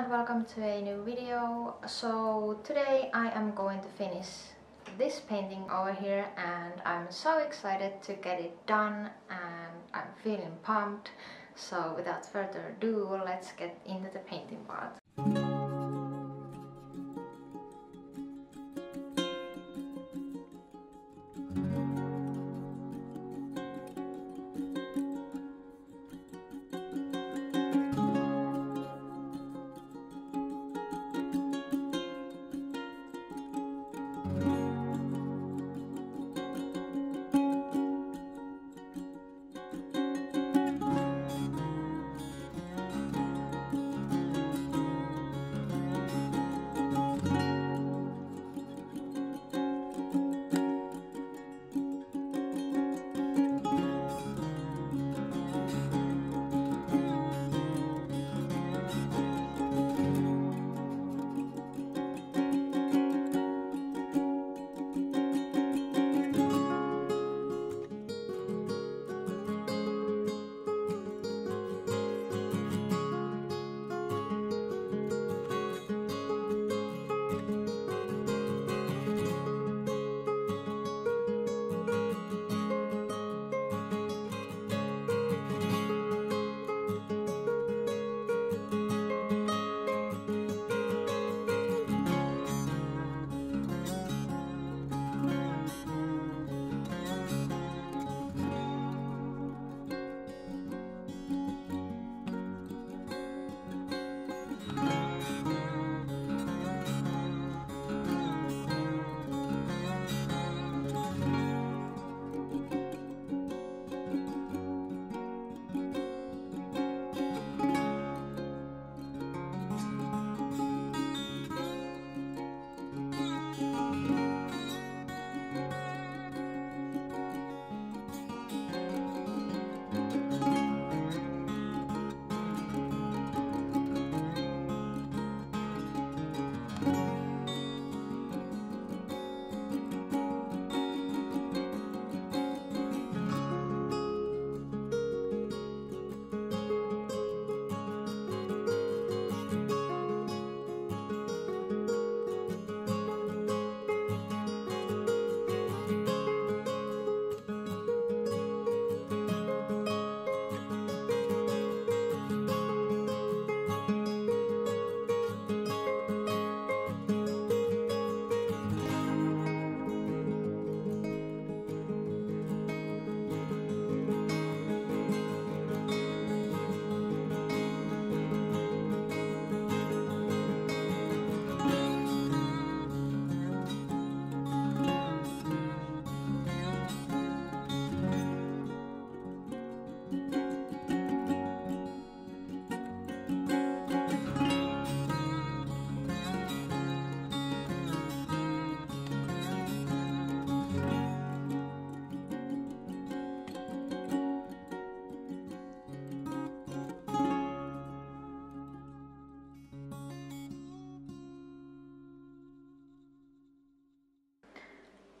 and welcome to a new video. So today I am going to finish this painting over here and I'm so excited to get it done and I'm feeling pumped. So without further ado, let's get into the painting part.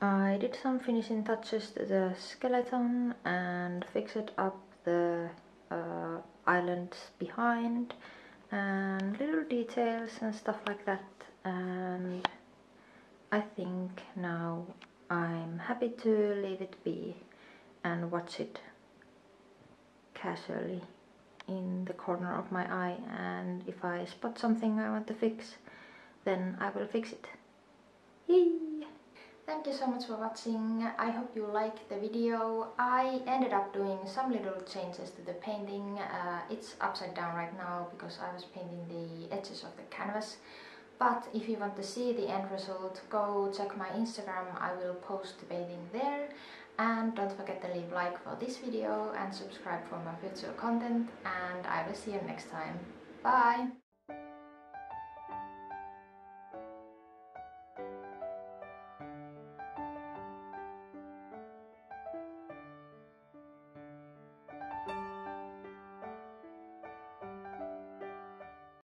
I did some finishing touches to the skeleton and fixed up the uh, islands behind and little details and stuff like that and I think now I'm happy to leave it be and watch it casually in the corner of my eye and if I spot something I want to fix then I will fix it. Yay! Thank you so much for watching. I hope you liked the video. I ended up doing some little changes to the painting. Uh, it's upside down right now because I was painting the edges of the canvas. But if you want to see the end result, go check my Instagram. I will post the painting there. And don't forget to leave like for this video and subscribe for my future content. And I will see you next time. Bye!